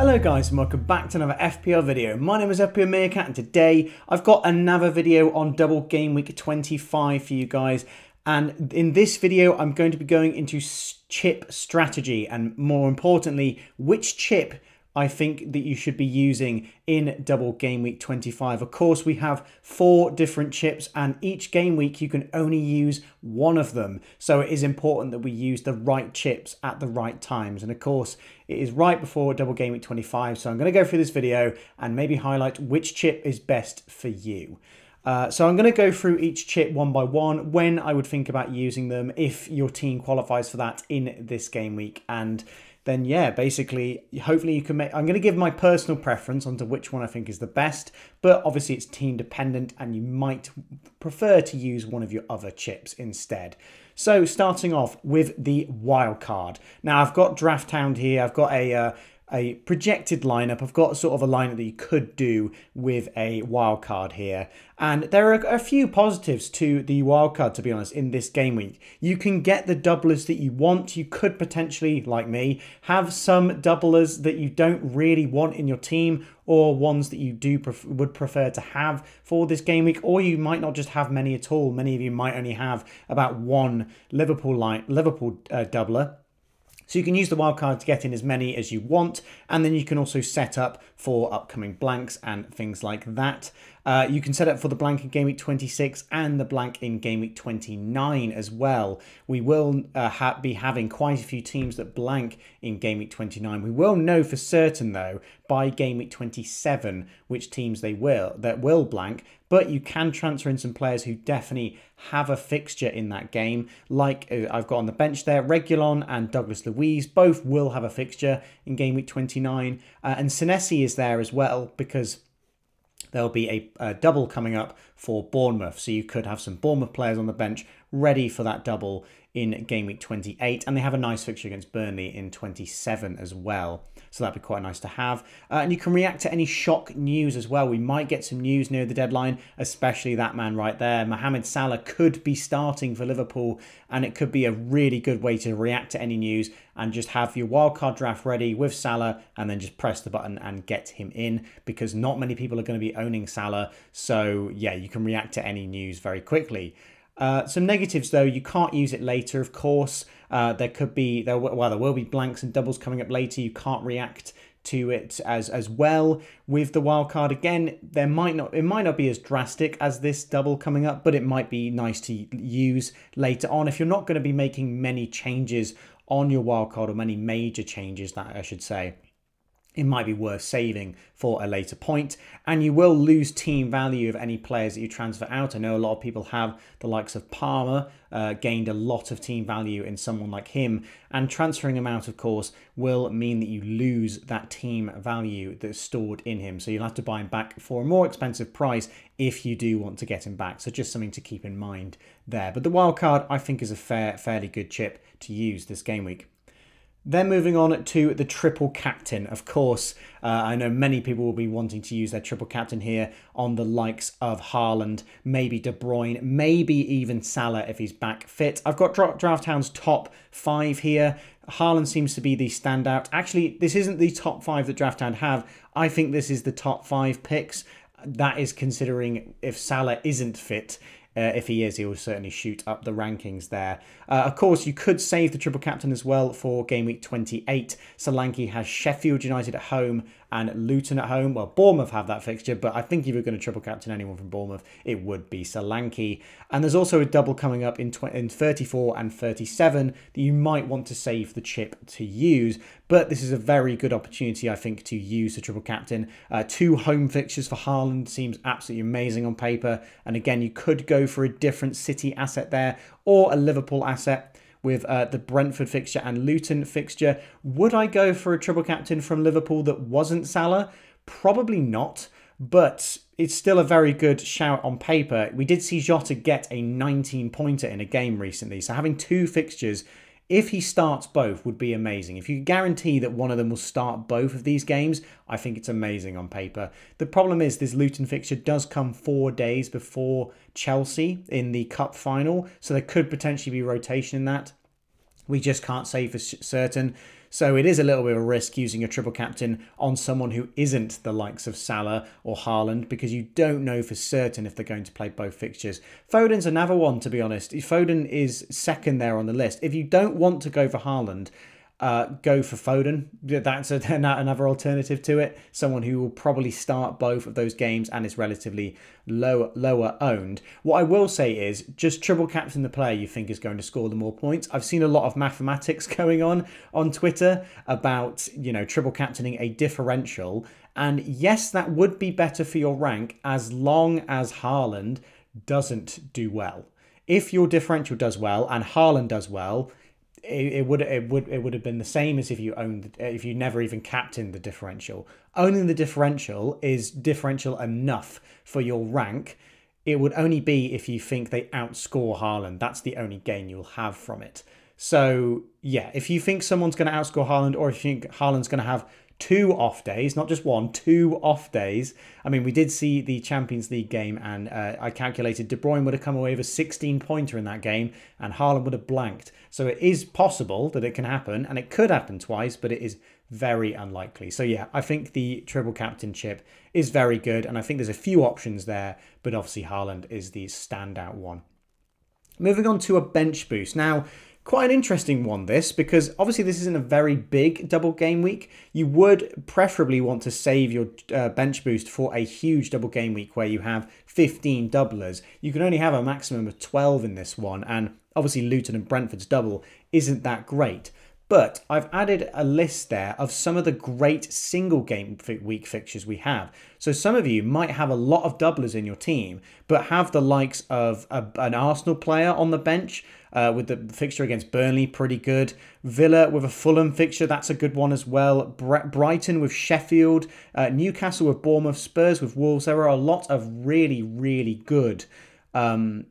Hello guys and welcome back to another FPL video. My name is FPL Meerkat and today I've got another video on double game week 25 for you guys. And in this video, I'm going to be going into chip strategy and more importantly, which chip I think that you should be using in double game week 25. Of course, we have four different chips and each game week you can only use one of them. So it is important that we use the right chips at the right times. And of course, it is right before double game week 25. So I'm going to go through this video and maybe highlight which chip is best for you. Uh, so I'm going to go through each chip one by one when I would think about using them if your team qualifies for that in this game week. And then yeah, basically, hopefully you can make. I'm going to give my personal preference onto which one I think is the best, but obviously it's team dependent, and you might prefer to use one of your other chips instead. So starting off with the wild card. Now I've got DraftHound here. I've got a uh, a projected lineup. I've got sort of a lineup that you could do with a wild card here. And there are a few positives to the wild card, to be honest, in this game week. You can get the doublers that you want. You could potentially, like me, have some doublers that you don't really want in your team or ones that you do pref would prefer to have for this game week, or you might not just have many at all. Many of you might only have about one Liverpool line, Liverpool uh, doubler so you can use the wildcard to get in as many as you want, and then you can also set up for upcoming blanks and things like that. Uh, you can set up for the blank in Game Week 26 and the blank in Game Week 29 as well. We will uh, ha be having quite a few teams that blank in Game Week 29. We will know for certain, though, by Game Week 27 which teams they will that will blank, but you can transfer in some players who definitely have a fixture in that game. Like uh, I've got on the bench there, Reguilón and Douglas Luiz both will have a fixture in Game Week 29. Uh, and Senesi is there as well because there'll be a, a, double coming up for Bournemouth. So you could have some Bournemouth players on the bench ready for that double in game week 28. And they have a nice fixture against Burnley in 27 as well. So that'd be quite nice to have. Uh, and you can react to any shock news as well. We might get some news near the deadline, especially that man right there. Mohamed Salah could be starting for Liverpool, and it could be a really good way to react to any news and just have your wildcard draft ready with Salah and then just press the button and get him in because not many people are going to be owning Salah. So, yeah, you can react to any news very quickly. Uh, some negatives though, you can't use it later, of course. Uh, there could be, there, well, there will be blanks and doubles coming up later. You can't react to it as as well with the wild card again there might not it might not be as drastic as this double coming up but it might be nice to use later on if you're not going to be making many changes on your wild card or many major changes that I should say it might be worth saving for a later point. And you will lose team value of any players that you transfer out. I know a lot of people have the likes of Palmer uh, gained a lot of team value in someone like him. And transferring him out, of course, will mean that you lose that team value that's stored in him. So you'll have to buy him back for a more expensive price if you do want to get him back. So just something to keep in mind there. But the wild card, I think, is a fair, fairly good chip to use this game week. Then moving on to the triple captain. Of course, uh, I know many people will be wanting to use their triple captain here on the likes of Haaland, maybe De Bruyne, maybe even Salah if he's back fit. I've got DraftHound's top five here. Haaland seems to be the standout. Actually, this isn't the top five that DraftHound have. I think this is the top five picks. That is considering if Salah isn't fit. Uh, if he is, he will certainly shoot up the rankings there. Uh, of course, you could save the triple captain as well for game week 28. Solanke has Sheffield United at home and Luton at home. Well, Bournemouth have that fixture, but I think if you're going to triple captain anyone from Bournemouth, it would be Solanke. And there's also a double coming up in, in 34 and 37 that you might want to save the chip to use. But this is a very good opportunity, I think, to use the triple captain. Uh, two home fixtures for Haaland seems absolutely amazing on paper. And again, you could go for a different City asset there or a Liverpool asset with uh, the Brentford fixture and Luton fixture. Would I go for a triple captain from Liverpool that wasn't Salah? Probably not, but it's still a very good shout on paper. We did see Jota get a 19 pointer in a game recently, so having two fixtures if he starts both would be amazing. If you guarantee that one of them will start both of these games, I think it's amazing on paper. The problem is this Luton fixture does come four days before Chelsea in the cup final, so there could potentially be rotation in that. We just can't say for certain. So it is a little bit of a risk using a triple captain on someone who isn't the likes of Salah or Haaland because you don't know for certain if they're going to play both fixtures. Foden's another one, to be honest. Foden is second there on the list. If you don't want to go for Haaland, uh, go for Foden. That's a, another alternative to it. Someone who will probably start both of those games and is relatively low, lower owned. What I will say is just triple captain the player you think is going to score the more points. I've seen a lot of mathematics going on on Twitter about, you know, triple captaining a differential. And yes, that would be better for your rank as long as Haaland doesn't do well. If your differential does well and Haaland does well, it, it, would it would it would have been the same as if you owned if you never even captained the differential. Owning the differential is differential enough for your rank. It would only be if you think they outscore Haaland. That's the only gain you'll have from it. So yeah, if you think someone's going to outscore Haaland, or if you think Haaland's going to have two off days, not just one, two off days. I mean, we did see the Champions League game, and uh, I calculated De Bruyne would have come away with a 16 pointer in that game, and Haaland would have blanked. So it is possible that it can happen, and it could happen twice, but it is very unlikely. So yeah, I think the triple captainship is very good, and I think there's a few options there, but obviously Haaland is the standout one. Moving on to a bench boost. Now, Quite an interesting one, this, because obviously this isn't a very big double game week. You would preferably want to save your uh, bench boost for a huge double game week where you have 15 doublers. You can only have a maximum of 12 in this one, and obviously Luton and Brentford's double isn't that great. But I've added a list there of some of the great single game week fixtures we have. So some of you might have a lot of doublers in your team, but have the likes of a, an Arsenal player on the bench uh, with the fixture against Burnley, pretty good. Villa with a Fulham fixture, that's a good one as well. Brighton with Sheffield, uh, Newcastle with Bournemouth, Spurs with Wolves. There are a lot of really, really good um,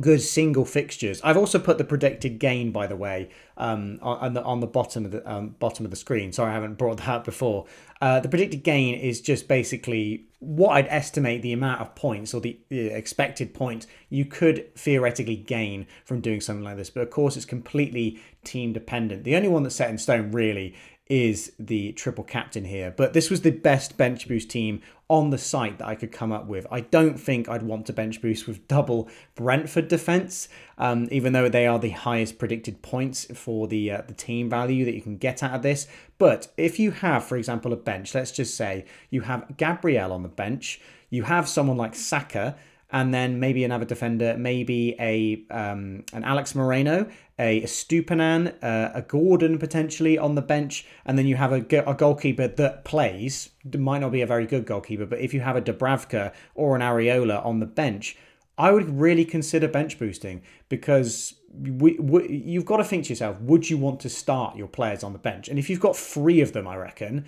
good single fixtures. I've also put the predicted gain, by the way, um, on the on the bottom of the um, bottom of the screen. Sorry, I haven't brought that up before. Uh, the predicted gain is just basically what I'd estimate the amount of points or the expected points you could theoretically gain from doing something like this. But of course, it's completely team dependent. The only one that's set in stone really is the triple captain here. But this was the best bench boost team on the site that I could come up with. I don't think I'd want to bench boost with double Brentford defense, um, even though they are the highest predicted points for the uh, the team value that you can get out of this. But if you have, for example, a bench, let's just say you have Gabriel on the bench, you have someone like Saka and then maybe another defender, maybe a um, an Alex Moreno, a, Stupinan, uh, a Gordon potentially on the bench, and then you have a, a goalkeeper that plays. Might not be a very good goalkeeper, but if you have a Dubravka or an Areola on the bench, I would really consider bench boosting because we, we, you've got to think to yourself: Would you want to start your players on the bench? And if you've got three of them, I reckon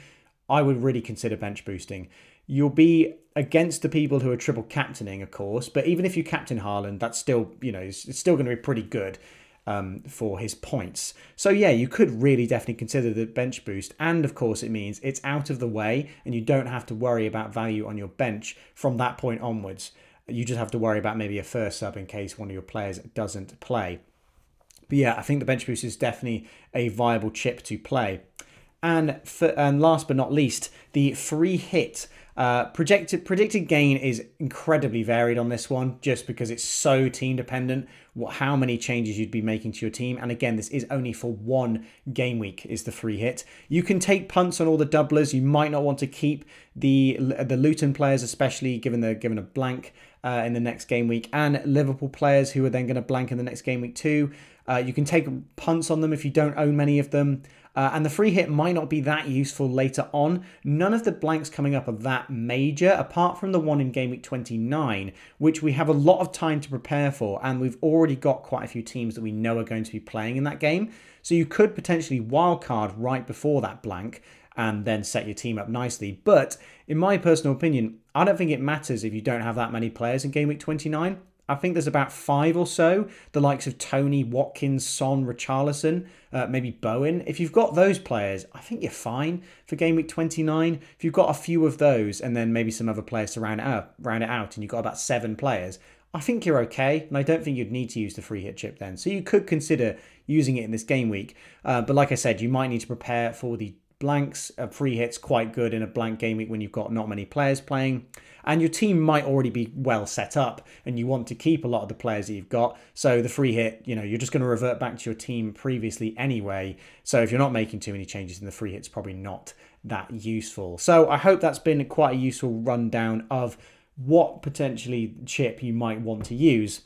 I would really consider bench boosting You'll be against the people who are triple captaining, of course, but even if you captain Haaland, that's still, you know, it's still going to be pretty good um, for his points. So yeah, you could really definitely consider the bench boost, and of course it means it's out of the way, and you don't have to worry about value on your bench from that point onwards. You just have to worry about maybe a first sub in case one of your players doesn't play. But yeah, I think the bench boost is definitely a viable chip to play. And for, and last but not least, the free hit. Uh, projected predicted gain is incredibly varied on this one, just because it's so team dependent. What how many changes you'd be making to your team, and again, this is only for one game week. Is the free hit? You can take punts on all the doublers. You might not want to keep the the Luton players, especially given the given a blank uh, in the next game week, and Liverpool players who are then going to blank in the next game week too. Uh, you can take punts on them if you don't own many of them. Uh, and the free hit might not be that useful later on. None of the blanks coming up are that major, apart from the one in Game Week 29, which we have a lot of time to prepare for, and we've already got quite a few teams that we know are going to be playing in that game. So you could potentially wildcard right before that blank and then set your team up nicely. But in my personal opinion, I don't think it matters if you don't have that many players in Game Week 29. I think there's about five or so, the likes of Toney, Watkins, Son, Richarlison, uh, maybe Bowen. If you've got those players, I think you're fine for game week 29. If you've got a few of those and then maybe some other players to round it out, round it out and you've got about seven players, I think you're okay, and I don't think you'd need to use the free hit chip then. So you could consider using it in this game week. Uh, but like I said, you might need to prepare for the blanks. A free hit's quite good in a blank game week when you've got not many players playing. And your team might already be well set up and you want to keep a lot of the players that you've got. So the free hit, you know, you're just going to revert back to your team previously anyway. So if you're not making too many changes in the free hit, it's probably not that useful. So I hope that's been quite a useful rundown of what potentially chip you might want to use.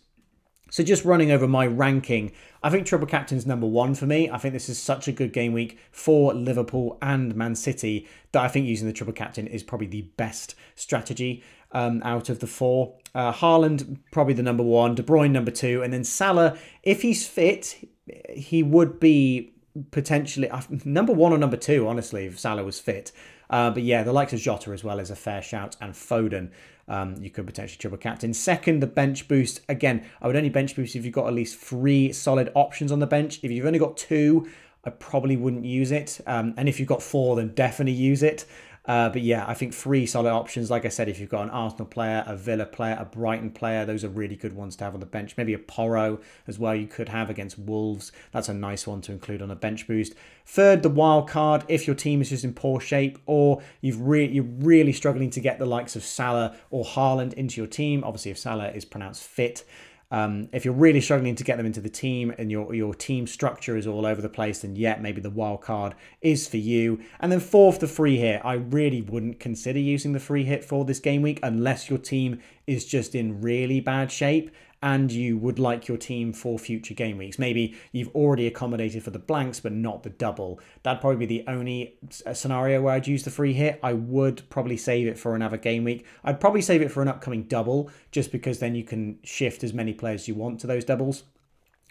So just running over my ranking, I think Triple Captain's number one for me. I think this is such a good game week for Liverpool and Man City that I think using the Triple Captain is probably the best strategy um, out of the four. Uh, Haaland, probably the number one, De Bruyne number two, and then Salah, if he's fit, he would be potentially uh, number one or number two, honestly, if Salah was fit. Uh, but yeah, the likes of Jota as well is a fair shout, and Foden. Um, you could potentially triple captain. Second, the bench boost. Again, I would only bench boost if you've got at least three solid options on the bench. If you've only got two, I probably wouldn't use it. Um, and if you've got four, then definitely use it. Uh, but yeah, I think three solid options. Like I said, if you've got an Arsenal player, a Villa player, a Brighton player, those are really good ones to have on the bench. Maybe a Porro as well you could have against Wolves. That's a nice one to include on a bench boost. Third, the wild card, if your team is just in poor shape or you've re- you're really struggling to get the likes of Salah or Haaland into your team. Obviously, if Salah is pronounced fit, um, if you're really struggling to get them into the team and your your team structure is all over the place, then yeah, maybe the wild card is for you. And then fourth, the free hit. I really wouldn't consider using the free hit for this game week unless your team is just in really bad shape and you would like your team for future game weeks. Maybe you've already accommodated for the blanks but not the double. That'd probably be the only uh, scenario where I'd use the free hit. I would probably save it for another game week. I'd probably save it for an upcoming double just because then you can shift as many players you want to those doubles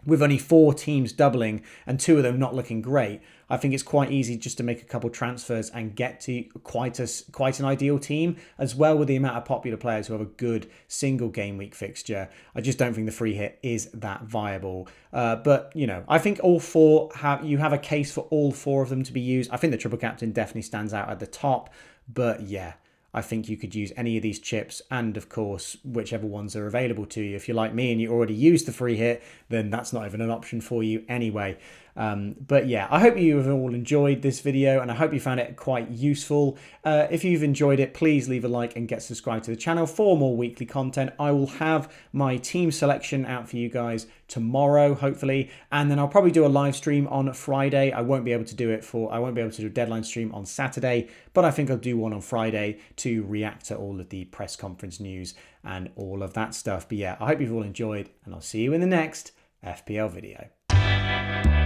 with only four teams doubling and two of them not looking great, I think it's quite easy just to make a couple transfers and get to quite a quite an ideal team as well with the amount of popular players who have a good single game week fixture. I just don't think the free hit is that viable. Uh, but you know, I think all four have you have a case for all four of them to be used. I think the triple captain definitely stands out at the top. But yeah, I think you could use any of these chips and, of course, whichever ones are available to you. If you're like me and you already use the free hit, then that's not even an option for you anyway. Um, but yeah, I hope you have all enjoyed this video and I hope you found it quite useful. Uh, if you've enjoyed it, please leave a like and get subscribed to the channel for more weekly content. I will have my team selection out for you guys tomorrow, hopefully, and then I'll probably do a live stream on Friday. I won't be able to do it for, I won't be able to do a deadline stream on Saturday, but I think I'll do one on Friday to react to all of the press conference news and all of that stuff. But yeah, I hope you've all enjoyed and I'll see you in the next FPL video.